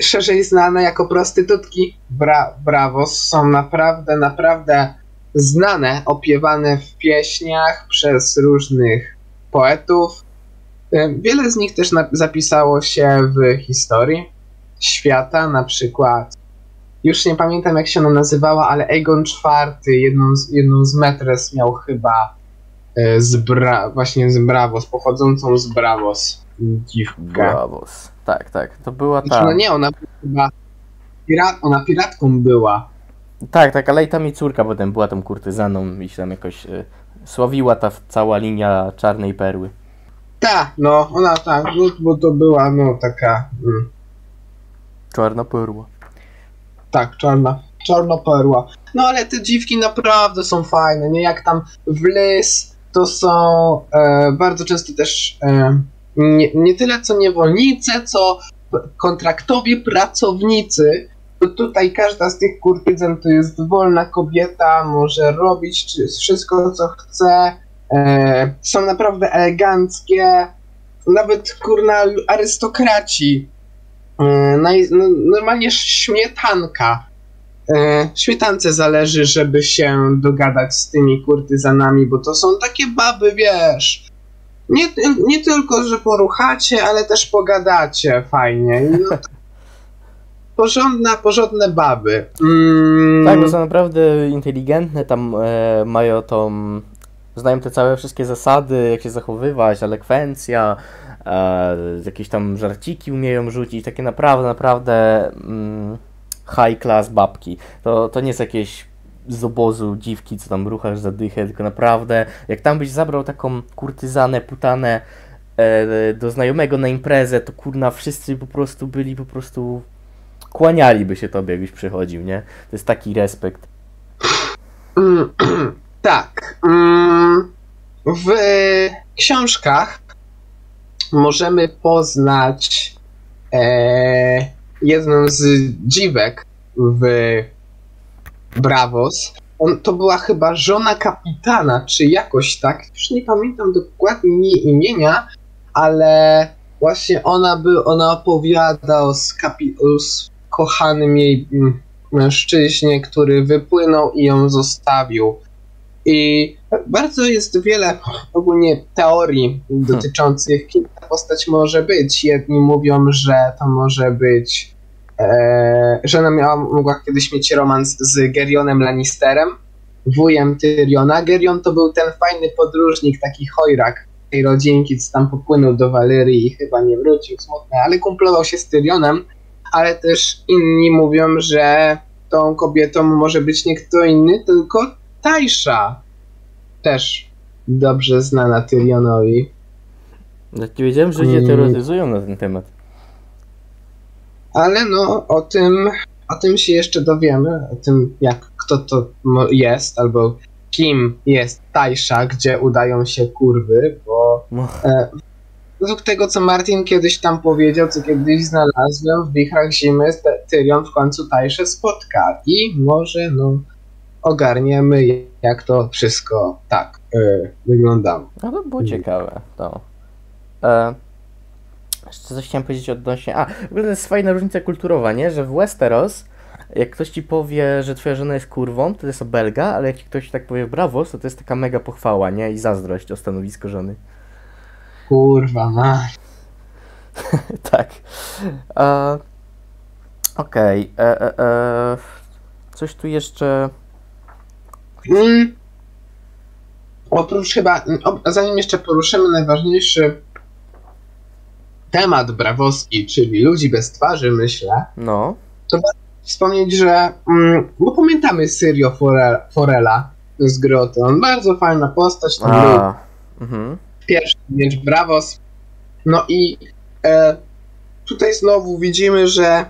szerzej znane jako prostytutki bra, Bravos, są naprawdę, naprawdę znane, opiewane w pieśniach przez różnych poetów. E, Wiele z nich też zapisało się w historii świata, na przykład już nie pamiętam jak się ona nazywała, ale Egon IV, jedną z, jedną z metres miał chyba e, z Bra, właśnie z Bravos, pochodzącą z Bravos dziwkę. Bravos. Tak, tak. To była Znaczy, ta. no nie, ona była chyba pirat, ona piratką była. Tak, tak, ale i tam jej córka potem była tą kurtyzaną i się tam jakoś y, sławiła ta cała linia czarnej perły. Ta, no, ona tak, no, bo to była, no, taka, mm, Czarna perła. tak, czarna, czarnoperła. No, ale te dziwki naprawdę są fajne, nie? Jak tam w Lys, to są e, bardzo często też e, nie, nie tyle co niewolnice, co kontraktowi pracownicy. Tutaj każda z tych kurtyzan to jest wolna kobieta, może robić wszystko co chce. E, są naprawdę eleganckie. Nawet kurna arystokraci. E, naj, no, normalnie śmietanka. E, śmietance zależy, żeby się dogadać z tymi kurtyzanami, bo to są takie baby, wiesz. Nie, nie tylko, że poruchacie, ale też pogadacie fajnie. No, porządna, porządne baby. Mm, Tak, bo są naprawdę inteligentne, tam e, mają tą. Znają te całe wszystkie zasady, jak się zachowywać, elekwencja, e, jakieś tam żarciki umieją rzucić, takie naprawdę, naprawdę mm, high class babki. To, to nie jest jakieś z obozu dziwki, co tam ruchasz za dychę, tylko naprawdę, jak tam byś zabrał taką kurtyzanę, putanę, e, do znajomego na imprezę, to kurna wszyscy po prostu byli po prostu kłanialiby się tobie, jakbyś przychodził, nie? To jest taki respekt. Tak. Mm, w książkach możemy poznać e, jedną z dziwek w Bravos. On, to była chyba żona kapitana, czy jakoś tak. Już nie pamiętam dokładnie imienia, ale właśnie ona by, ona opowiada o, skapi, o kochanym jej mm, mężczyźnie, który wypłynął i ją zostawił. I bardzo jest wiele ogólnie teorii dotyczących, kim ta postać może być. Jedni mówią, że to może być, e, że ona miała, mogła kiedyś mieć romans z Gerionem Lannisterem, wujem Tyriona. Gerion to był ten fajny podróżnik, taki chojrak tej rodzinki, co tam popłynął do Walyrii i chyba nie wrócił, smutne, ale kumplował się z Tyrionem, ale też inni mówią, że tą kobietą może być nie kto inny, tylko Tajsza. Też dobrze znana Tyrionowi. Jak nie wiedziałem, że ludzie Mm. teoretyzują na ten temat. Ale no, o tym, o tym się jeszcze dowiemy, o tym jak, kto to jest, albo kim jest Tajsza, gdzie udają się kurwy, bo No. e, według tego, co Martin kiedyś tam powiedział, co kiedyś znalazłem, w wichrach zimy Ty- Tyrion w końcu Tajszę spotka i może, no, ogarniemy, jak to wszystko tak e, wyglądało. No to było Mm. ciekawe, to. E, jeszcze coś chciałem powiedzieć odnośnie... A, w ogóle to jest fajna różnica kulturowa, nie? Że w Westeros, jak ktoś ci powie, że twoja żona jest kurwą, to jest obelga, ale jak ci ktoś tak powie bravos, to to jest taka mega pochwała, nie? I zazdrość o stanowisko żony. Kurwa, ma. tak. E, Okej. E, e, e, coś tu jeszcze... Mm. Oprócz chyba, zanim jeszcze poruszymy najważniejszy temat brawowski, czyli ludzi bez twarzy, myślę, No. wspomnieć, że, mm, bo pamiętamy Syrio Forel, Forela z Groty, on bardzo fajna postać, tam A. Mhm. Pierwszy miecz Bravos, no i e, tutaj znowu widzimy, że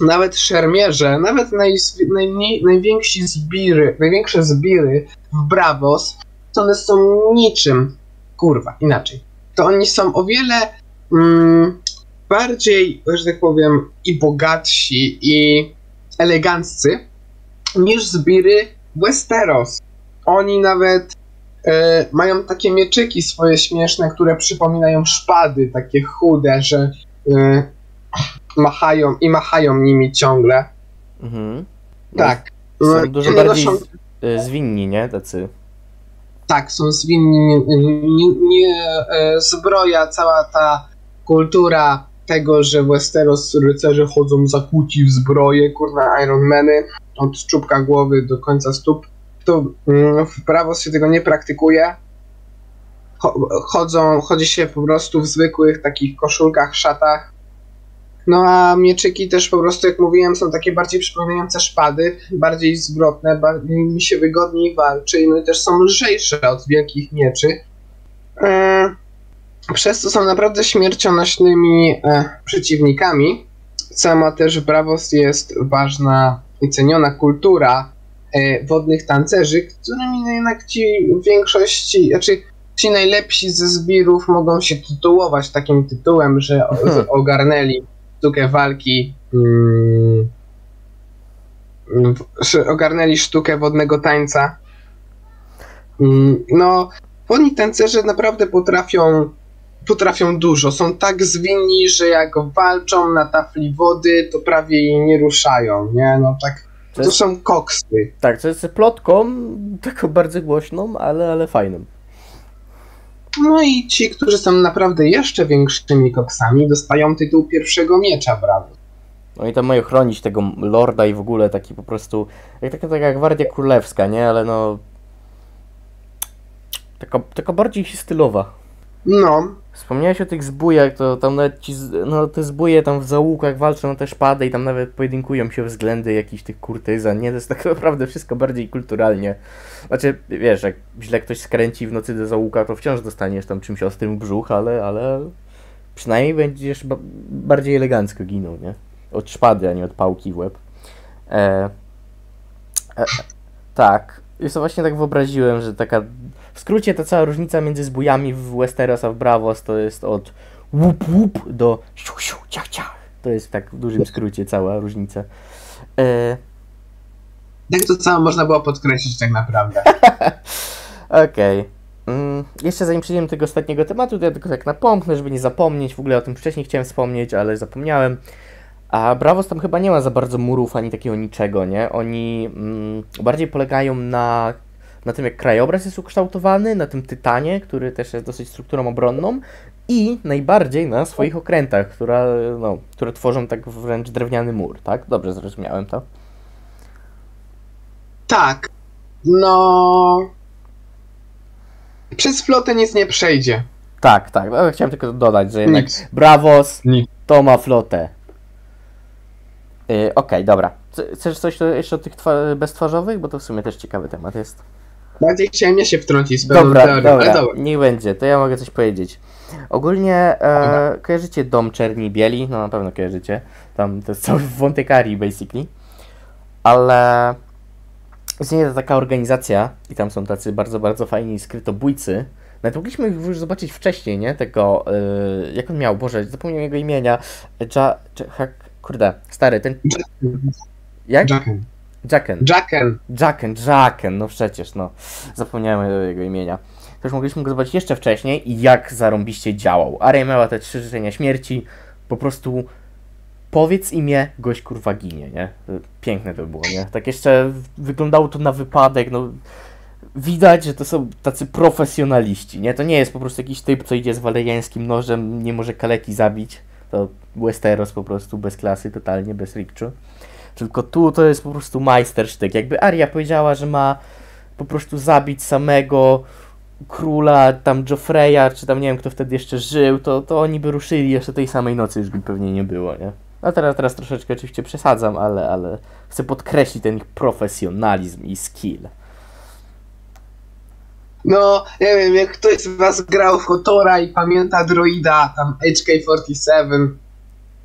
nawet szermierze, nawet naj, najmniej, najwięksi zbiry, największe zbiry w Bravos, to one są niczym, kurwa, inaczej. To oni są o wiele mm, bardziej, że tak powiem, i bogatsi, i eleganccy niż zbiry Westeros. Oni nawet mają takie mieczyki swoje śmieszne, które przypominają szpady, takie chude, że e, machają i machają nimi ciągle. Mhm. Tak. Są E, dużo nie bardziej noszą- zwinni, nie? Tacy. tak, są zwinni, nie, nie, nie, e, zbroja, cała ta kultura tego, że Westeros rycerze chodzą zakłuci w zbroję, kurwa Ironmany, od czubka głowy do końca stóp, to mm, w Bravos się tego nie praktykuje. Cho- Chodzą, chodzi się po prostu w zwykłych takich koszulkach, szatach. No a mieczyki też po prostu, jak mówiłem, są takie bardziej przypominające szpady, bardziej zwrotne, bar- mi się wygodniej walczy, no i też są lżejsze od wielkich mieczy. E, przez to są naprawdę śmiercionośnymi e, przeciwnikami. Sama też w Bravos jest ważna i ceniona kultura wodnych tancerzy, którymi no jednak ci większości, znaczy ci najlepsi ze zbirów mogą się tytułować takim tytułem, że Mhm. ogarnęli sztukę walki, mm, że ogarnęli sztukę wodnego tańca. Mm, No, wodni tancerze naprawdę potrafią potrafią dużo. Są tak zwinni, że jak walczą na tafli wody, to prawie jej nie ruszają, nie? No tak. To To jest, są koksy. tak, to jest plotką, taką bardzo głośną, ale, ale fajną. No i ci, którzy są naprawdę jeszcze większymi koksami, dostają tytuł pierwszego miecza, brawo. No tam mają chronić tego lorda i w ogóle taki po prostu, jak taka, taka gwardia królewska, nie? Ale no... Taka, taka bardziej stylowa. No, Wspomniałeś o tych zbójach, to tam nawet ci, no te zbóje tam w zaułkach walczą o te szpady i tam nawet pojedynkują się względy jakichś tych kurtyzan, nie? To jest tak naprawdę wszystko bardziej kulturalnie. Znaczy, wiesz, jak źle ktoś skręci w nocy do zaułka, to wciąż dostaniesz tam czymś ostrym brzuch, ale, ale przynajmniej będziesz ba bardziej elegancko ginął, nie? Od szpady, a nie od pałki w łeb. E, e, tak, i to właśnie tak wyobraziłem, że taka w skrócie ta cała różnica między zbójami w Westeros a w Bravos to jest od łup łup do siu siu ciach ciach. To jest tak w dużym skrócie cała różnica. E, Tak to samo można było podkreślić tak naprawdę. Okej. Mm, jeszcze zanim przejdziemy do tego ostatniego tematu, to ja tylko tak napomknę, żeby nie zapomnieć. W ogóle o tym wcześniej chciałem wspomnieć, ale zapomniałem. A Bravos tam chyba nie ma za bardzo murów ani takiego niczego, nie? Oni mm, bardziej polegają na, na tym, jak krajobraz jest ukształtowany, na tym tytanie, który też jest dosyć strukturą obronną i najbardziej na swoich okrętach, która, no, które tworzą tak wręcz drewniany mur, tak? Dobrze zrozumiałem to. Tak. No. Przez flotę nic nie przejdzie. Tak, tak. No, chciałem tylko dodać, że jednak Nic. Bravos Nic. to ma flotę. Yy, Okej, dobra. C- Chcesz coś jeszcze o tych twa- beztwarzowych? Bo to w sumie też ciekawy temat jest. Bardziej chciałem ja się wtrącić z pewną Dobra, teorią, dobra, ale dobra. niech będzie, to ja mogę coś powiedzieć. Ogólnie e, kojarzycie dom Czerni Bieli? No na pewno kojarzycie. Tam to jest cały wątek Arii, basically. Ale istnieje taka organizacja i tam są tacy bardzo, bardzo fajni skrytobójcy. Nawet mogliśmy ich już zobaczyć wcześniej, nie? Tego, e, jak on miał, Boże, zapomniałem jego imienia. Ja, ja, hak, kurde, stary, ten, jak? Jacken. Jacken. Jacken, Jacken, no przecież, no. Zapomniałem jego imienia. Też mogliśmy go zobaczyć jeszcze wcześniej i jak zarąbiście działał. Aria miała te trzy życzenia śmierci, po prostu powiedz imię, gość kurwa ginie, nie? Piękne to było, nie? Tak jeszcze wyglądało to na wypadek, no. Widać, że to są tacy profesjonaliści, nie? To nie jest po prostu jakiś typ, co idzie z waleriańskim nożem, nie może kaleki zabić. To Westeros po prostu, bez klasy, totalnie, bez rikczu. Tylko tu to jest po prostu majstersztyk. Jakby Aria powiedziała, że ma po prostu zabić samego króla, tam Joffreya, czy tam nie wiem kto wtedy jeszcze żył, to, to oni by ruszyli jeszcze tej samej nocy, już by pewnie nie było, nie? No teraz, teraz troszeczkę oczywiście przesadzam, ale, ale chcę podkreślić ten ich profesjonalizm i skill. No, nie wiem, jak ktoś z was grał w Kotora i pamięta droida, tam HK-47,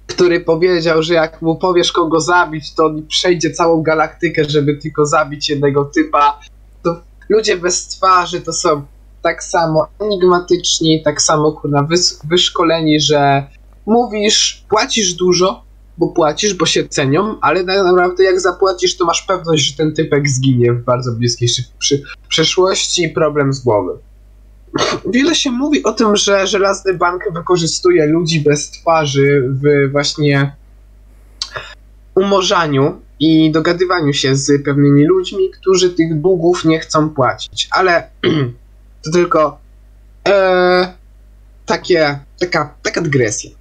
który powiedział, że jak mu powiesz kogo zabić, to on przejdzie całą galaktykę, żeby tylko zabić jednego typa. To ludzie bez twarzy to są tak samo enigmatyczni, tak samo kurna wys- wyszkoleni, że mówisz, płacisz dużo, bo płacisz, bo się cenią, ale tak naprawdę jak zapłacisz, to masz pewność, że ten typek zginie w bardzo bliskiej przy- przyszłości i problem z głowy. Wiele się mówi o tym, że Żelazny Bank wykorzystuje ludzi bez twarzy w właśnie umorzaniu i dogadywaniu się z pewnymi ludźmi, którzy tych długów nie chcą płacić. Ale to tylko e, takie, taka, taka dygresja.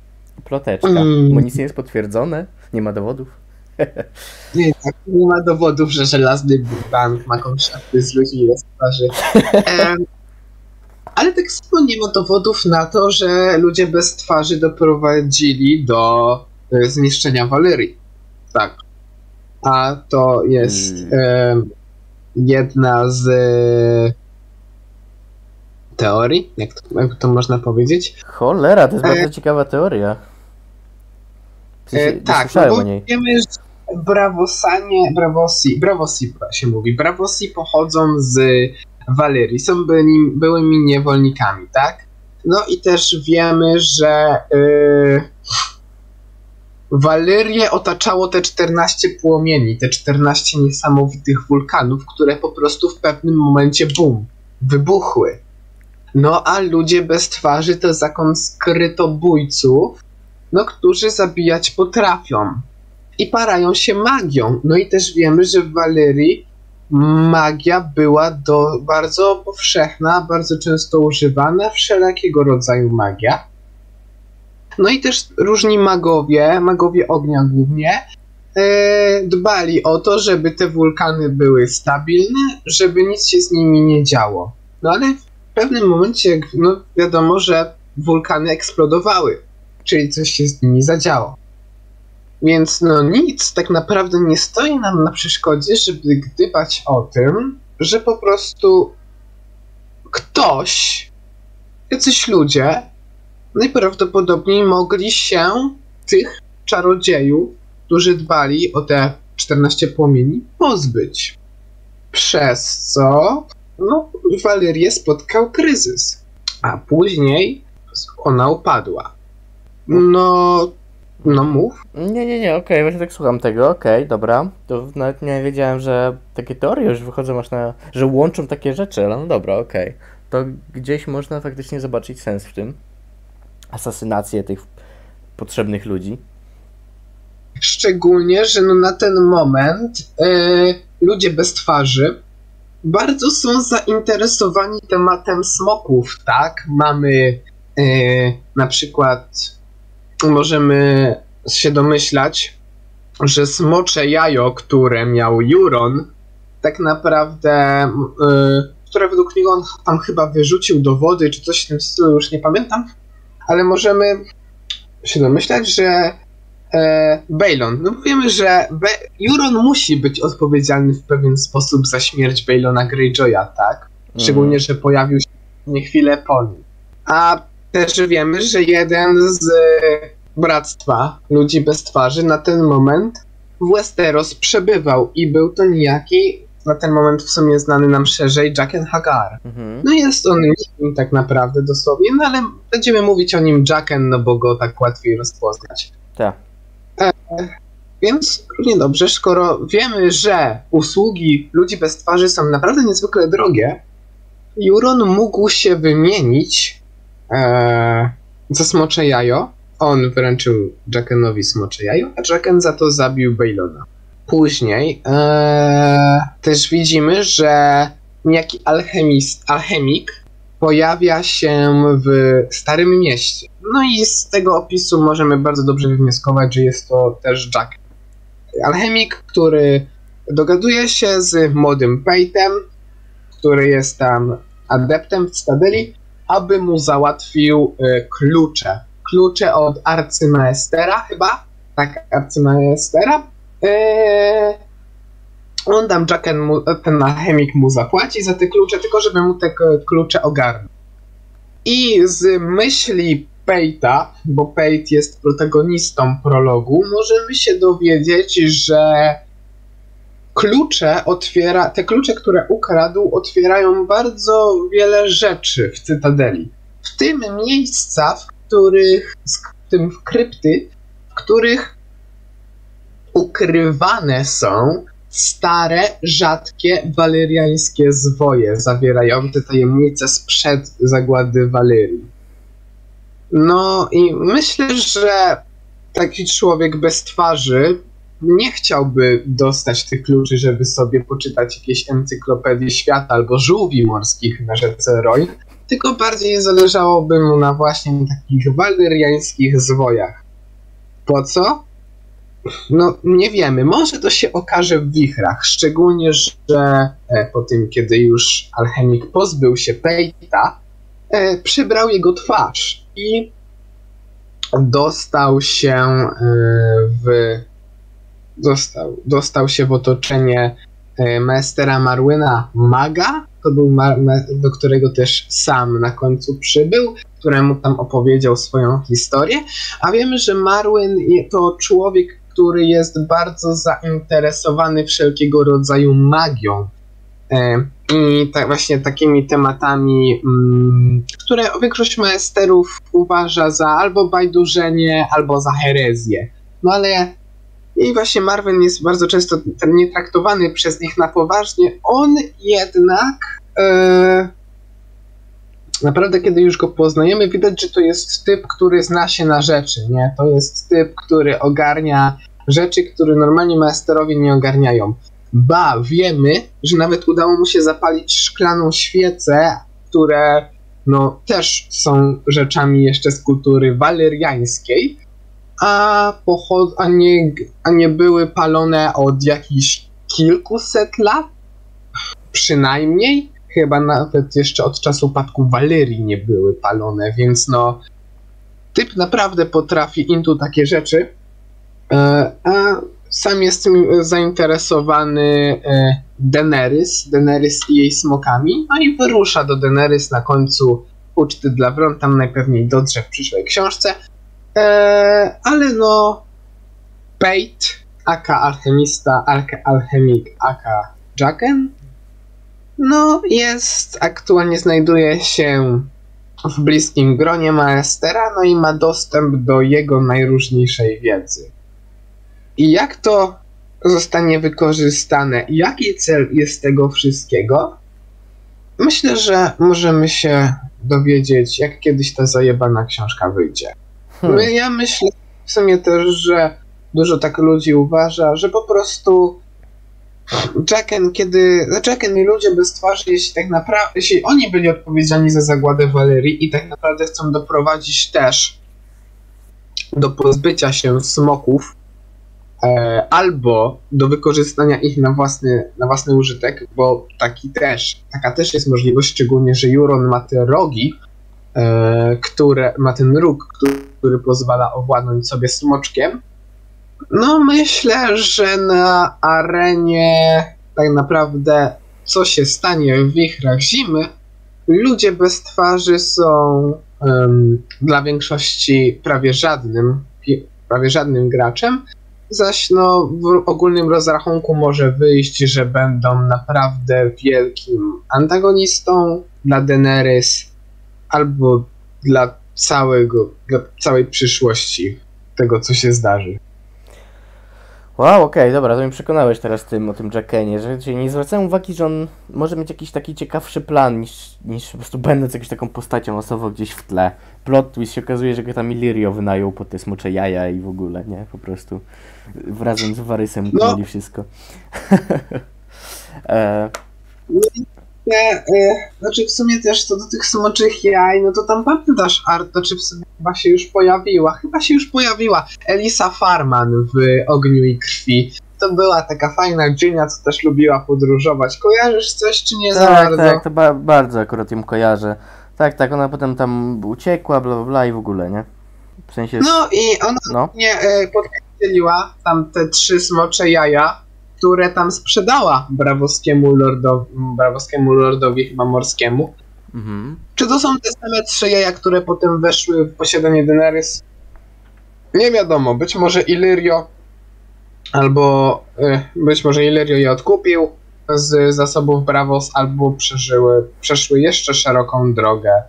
Ploteczka, Mm. bo nic nie jest potwierdzone, nie ma dowodów. Nie, tak, nie ma dowodów, że żelazny bank ma kontrakty z ludźmi bez twarzy. Em, ale tak samo nie ma dowodów na to, że ludzie bez twarzy doprowadzili do e, zniszczenia Walerii. Tak. A to jest Mm. em, jedna z e, teorii, jak to, jak to można powiedzieć. Cholera, to jest E, bardzo ciekawa teoria. E, tak, no wiemy, że Bravosanie, Bravosi, Bravosi się mówi, Bravosi pochodzą z Walerii, są byli, byłymi niewolnikami, tak? No i też wiemy, że yy, Walerię otaczało te 14 płomieni, te 14 niesamowitych wulkanów, które po prostu w pewnym momencie bum, wybuchły. No a ludzie bez twarzy to zakon skrytobójców, no, którzy zabijać potrafią. I parają się magią. No i też wiemy, że w Walerii magia była do, bardzo powszechna, bardzo często używana, wszelakiego rodzaju magia. No i też różni magowie, magowie ognia głównie, e, dbali o to, żeby te wulkany były stabilne, żeby nic się z nimi nie działo. No ale w pewnym momencie, no wiadomo, że wulkany eksplodowały, czyli coś się z nimi zadziało. Więc no nic tak naprawdę nie stoi nam na przeszkodzie, żeby gdybać o tym, że po prostu ktoś, jacyś ludzie najprawdopodobniej mogli się tych czarodziejów, którzy dbali o te 14 płomieni, pozbyć. Przez co no, Walerię spotkał kryzys, a później ona upadła. No, no mów. Nie, nie, nie, okej, właśnie tak słucham tego, okej, dobra. To nawet nie wiedziałem, że takie teorie już wychodzą aż na... że łączą takie rzeczy, ale no dobra, okej. To gdzieś można faktycznie zobaczyć sens w tym. Asasynację tych potrzebnych ludzi. Szczególnie, że no na ten moment e, ludzie bez twarzy bardzo są zainteresowani tematem smoków, tak? Mamy e, na przykład, możemy się domyślać, że smocze jajo, które miał Juron, tak naprawdę, e, które według niego on tam chyba wyrzucił do wody, czy coś w tym stylu, już nie pamiętam, ale możemy się domyślać, że e, no wiemy, że Be Juron musi być odpowiedzialny w pewien sposób za śmierć Baylona Greyjoya, tak? Szczególnie, że pojawił się nie chwilę po nim. A też wiemy, że jeden z e, bractwa ludzi bez twarzy na ten moment w Westeros przebywał i był to niejaki, na ten moment w sumie znany nam szerzej, Jaqen Hagar. Mhm. No jest on nikim tak naprawdę dosłownie, no ale będziemy mówić o nim Jaqen, no bo go tak łatwiej rozpoznać. Tak. Więc równie dobrze, skoro wiemy, że usługi ludzi bez twarzy są naprawdę niezwykle drogie, Juron mógł się wymienić e, za smocze jajo. On wręczył Jaqenowi smocze jajo, a Jaqen za to zabił Baylona. Później e, też widzimy, że niejaki alchemist, alchemik pojawia się w Starym Mieście. No i z tego opisu możemy bardzo dobrze wywnioskować, że jest to też Jack. Alchemik, który dogaduje się z młodym Peytem, który jest tam adeptem w Stadeli, aby mu załatwił y, klucze. Klucze od arcymaestera chyba? Tak, arcymaestera. Y, on tam Jacken, ten alchemik mu zapłaci za te klucze, tylko żeby mu te klucze ogarnął. I z myśli Pejta, bo Pejt jest protagonistą prologu, możemy się dowiedzieć, że klucze otwiera, te klucze, które ukradł, otwierają bardzo wiele rzeczy w Cytadeli. W tym miejsca, w których, w tym w krypty, w których ukrywane są stare, rzadkie waleriańskie zwoje zawierające tajemnice sprzed zagłady Walerii. No i myślę, że taki człowiek bez twarzy nie chciałby dostać tych kluczy, żeby sobie poczytać jakieś encyklopedie świata albo żółwi morskich na rzece Roy, tylko bardziej zależałoby mu na właśnie takich waleriańskich zwojach. Po co? No, nie wiemy. Może to się okaże w wichrach. Szczególnie, że e, po tym, kiedy już alchemik pozbył się Pejta, e, przybrał jego twarz i dostał się e, w. Dostał, dostał się w otoczenie e, maestera Marwyna Maga. To był do którego też sam na końcu przybył, któremu tam opowiedział swoją historię. A wiemy, że Marwyn to człowiek, który jest bardzo zainteresowany wszelkiego rodzaju magią. E, I tak właśnie takimi tematami, mm, które większość maesterów uważa za albo bajdurzenie, albo za herezję. No ale i właśnie Marvin jest bardzo często nie traktowany przez nich na poważnie. On jednak e, naprawdę, kiedy już go poznajemy, widać, że to jest typ, który zna się na rzeczy, nie? To jest typ, który ogarnia rzeczy, które normalnie masterowie nie ogarniają. Ba, wiemy, że nawet udało mu się zapalić szklaną świecę, które no też są rzeczami jeszcze z kultury waleriańskiej, a, pochod- a, nie, a nie były palone od jakichś kilkuset lat? Przynajmniej? chyba nawet jeszcze od czasu upadku Walerii nie były palone, więc no typ naprawdę potrafi intu takie rzeczy, e, a sam jestem zainteresowany e, Daenerys, Daenerys i jej smokami, no i wyrusza do Daenerys na końcu uczty dla Wron, tam najpewniej dodrze w przyszłej książce, e, ale no Pate, aka alchemista, aka alchemik, aka Jacken, no jest, aktualnie znajduje się w bliskim gronie Maestera, no i ma dostęp do jego najróżniejszej wiedzy. I jak to zostanie wykorzystane? Jaki cel jest tego wszystkiego? Myślę, że możemy się dowiedzieć, jak kiedyś ta zajebana książka wyjdzie. Hmm. Ja myślę w sumie też, że dużo tak ludzi uważa, że po prostu Jacken, kiedy. Jacken i ludzie bez twarzy, jeśli tak naprawdę. Jeśli oni byli odpowiedzialni za zagładę Walerii i tak naprawdę chcą doprowadzić też do pozbycia się smoków, e, albo do wykorzystania ich na własny, na własny użytek, bo taki też, taka też jest możliwość, szczególnie, że Juron ma te rogi, które ma ten róg, który, pozwala owładnąć sobie smoczkiem. No, myślę, że na arenie tak naprawdę co się stanie w wichrach zimy, ludzie bez twarzy są em, dla większości prawie żadnym, prawie żadnym graczem, zaś no w ogólnym rozrachunku może wyjść, że będą naprawdę wielkim antagonistą dla Daenerys albo dla całego, dla całej przyszłości tego, co się zdarzy. Wow, okej, dobra, to mi przekonałeś teraz tym o tym Jackenie, że nie zwracałem uwagi, że on może mieć jakiś taki ciekawszy plan niż, niż po prostu będąc jakąś taką postacią osobą gdzieś w tle. Plot twist się okazuje, że go tam Illyrio wynajął po te smocze jaja i w ogóle, nie? Po prostu razem z Varysem No. wszystko. e, Nie, e, znaczy w sumie też co do tych smoczych jaj, no to tam pamiętasz art, znaczy w sumie chyba się już pojawiła, chyba się już pojawiła Elisa Farman w Ogniu i Krwi. To była taka fajna Gina, co też lubiła podróżować. Kojarzysz coś, czy nie za tak, bardzo? tak, to ba bardzo akurat ją kojarzę. Tak, tak, ona potem tam uciekła, bla bla bla i w ogóle, nie? W sensie, No i ona no. nie e, podkreśliła tam te trzy smocze jaja, które tam sprzedała brawowskiemu lordowi, brawowskiemu lordowi chyba morskiemu. Mhm. Czy to są te same trzy jaja, które potem weszły w posiadanie Daenerys? Nie wiadomo, być może Illyrio albo y, być może Illyrio je odkupił z zasobów Bravos, albo przeżyły, przeszły jeszcze szeroką drogę.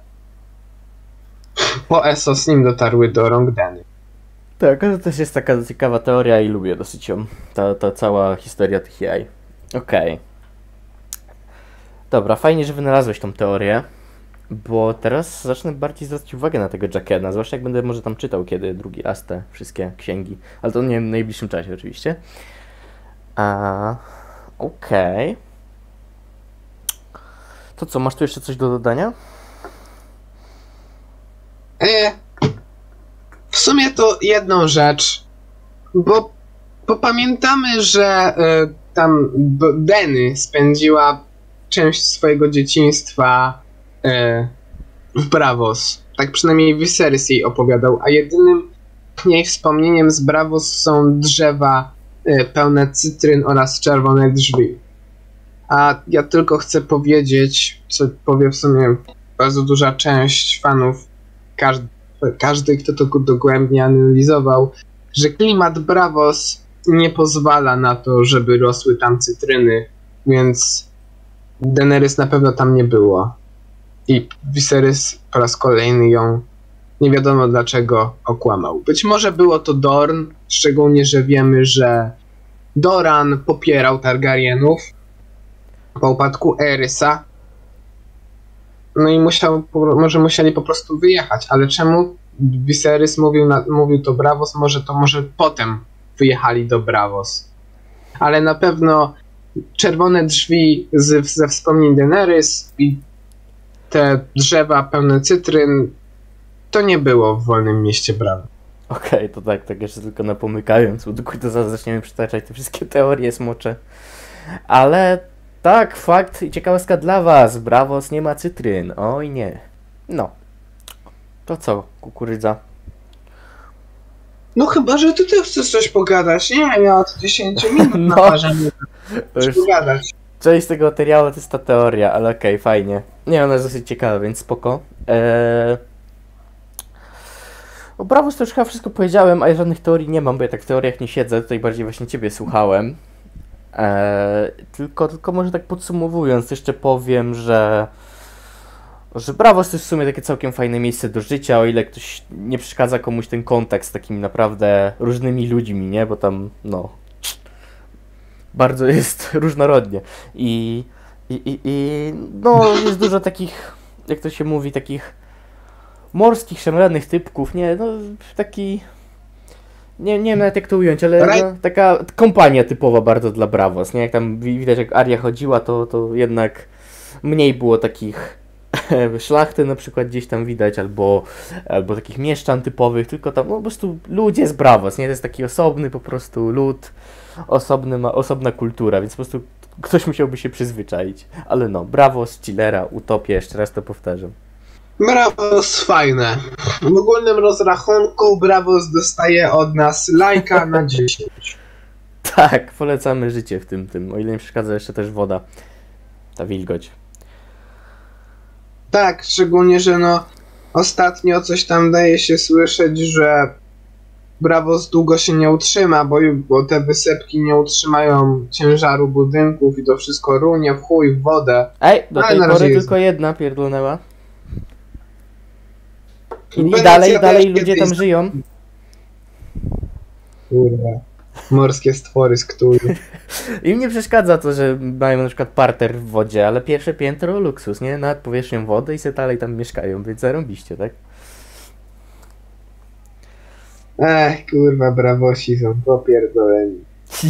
Po Essos, nim dotarły do rąk Dany. Tak, to też jest taka ciekawa teoria i lubię dosyć ją. Ta, ta cała historia tych jaj. Okej. Dobra, fajnie, że wynalazłeś tą teorię, bo teraz zacznę bardziej zwracać uwagę na tego Jackena, zwłaszcza jak będę może tam czytał kiedy drugi raz te wszystkie księgi, ale to nie wiem, w najbliższym czasie oczywiście. A, okej. To co, masz tu jeszcze coś do dodania? E, w sumie to jedną rzecz, bo, bo pamiętamy, że e, tam Deny spędziła część swojego dzieciństwa e, w Bravos. Tak przynajmniej Viserys jej opowiadał, a jedynym jej wspomnieniem z Bravos są drzewa e, pełne cytryn oraz czerwone drzwi. A ja tylko chcę powiedzieć, co powie w sumie bardzo duża część fanów każdy, każdy, kto to dogłębnie analizował, że klimat Bravos nie pozwala na to, żeby rosły tam cytryny, więc Daenerys na pewno tam nie było. I Viserys po raz kolejny ją nie wiadomo dlaczego okłamał. Być może było to Dorn, szczególnie, że wiemy, że Doran popierał Targaryenów po upadku Erysa, no i musiał, może musieli po prostu wyjechać, ale czemu Viserys mówił, na, mówił to Bravos, może to może potem wyjechali do Bravos. Ale na pewno czerwone drzwi z, ze wspomnień Daenerys i te drzewa pełne cytryn to nie było w wolnym mieście Bravos. Okej, to tak, tak jeszcze tylko napomykając, bo do zaraz zaczniemy przytaczać te wszystkie teorie smocze. Ale Tak, fakt i ciekawostka dla was. Bravos nie ma cytryn. Oj nie. No. To co, kukurydza? No chyba, że ty też chcesz coś pogadać. Nie, ja od 10 minut No. na parze nie To już chcę pogadać. Część tego materiału to jest ta teoria, ale okej, fajnie. Nie, ona jest dosyć ciekawa, więc spoko. Eee... O Bravos to już chyba wszystko powiedziałem, a ja żadnych teorii nie mam, bo ja tak w teoriach nie siedzę, tutaj bardziej właśnie ciebie słuchałem. Eee... Tylko, tylko może tak podsumowując, jeszcze powiem, że że Bravos to jest w sumie takie całkiem fajne miejsce do życia, o ile ktoś nie przeszkadza komuś ten kontakt z takimi naprawdę różnymi ludźmi, nie? Bo tam, no, bardzo jest różnorodnie. I, i, i, i no, jest dużo takich, jak to się mówi, takich morskich, szemranych typków, nie, no, taki, nie, nie wiem nawet jak to ująć, ale Raj- no, taka kompania typowa bardzo dla Bravos, nie, jak tam wi- widać jak Aria chodziła, to, to jednak mniej było takich szlachty na przykład gdzieś tam widać, albo, albo takich mieszczan typowych, tylko tam no, po prostu ludzie z Bravos, nie, to jest taki osobny po prostu lud, osobny ma, osobna kultura, więc po prostu ktoś musiałby się przyzwyczaić. Ale no, brawo, Stillera, Utopię, jeszcze raz to powtarzam. Bravos fajne. W ogólnym rozrachunku Bravos dostaje od nas lajka na 10. Tak, polecamy życie w tym, tym, o ile nie przeszkadza jeszcze też woda, ta wilgoć. Tak, szczególnie, że no ostatnio coś tam daje się słyszeć, że Bravos długo się nie utrzyma, bo, bo te wysepki nie utrzymają ciężaru budynków i to wszystko runie w chuj w wodę. Ej, do Ale tej pory tylko jedna pierdolnęła. I, Wenecja dalej, dalej ludzie tam żyją. Kurwa. Morskie stwory z Cthulhu. Im nie przeszkadza to, że mają na przykład parter w wodzie, ale pierwsze piętro luksus, nie? Nad powierzchnią wody i se dalej tam mieszkają, więc zarąbiście, tak? Ech, kurwa, brawosi są popierdoleni.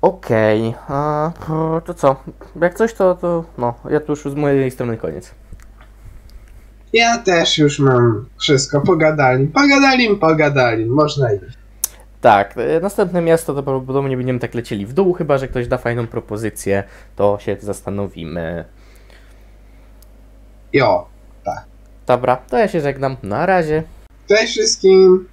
Okej, a p- to co? Jak coś to, to no, ja tu już z mojej strony koniec. Ja też już mam wszystko, pogadali. Pogadali, pogadali, można iść. Tak, e, następne miasto to prawdopodobnie będziemy tak lecieli w dół, chyba że ktoś da fajną propozycję, to się zastanowimy. Jo. Dobra, to ja się żegnam, na razie. Cześć wszystkim.